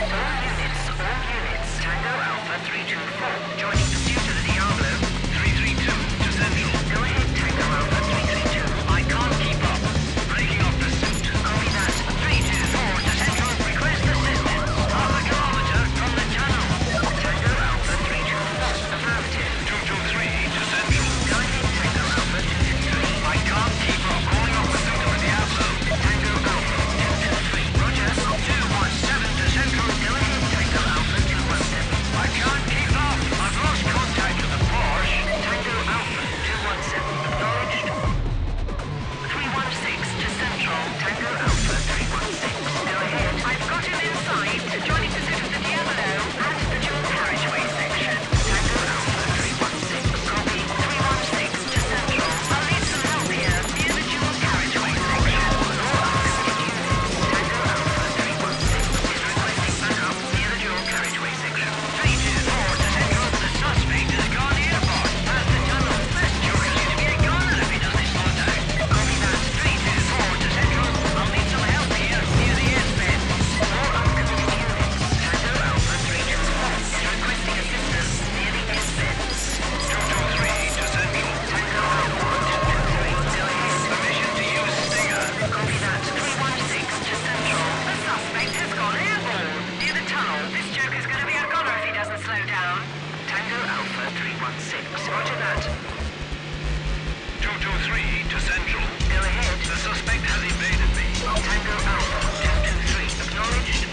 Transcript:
All units, all units. Tango Alpha 324, joining Roger that. 223 to Central. Go ahead. The suspect has evaded me. Tango Alpha, 223. Acknowledged.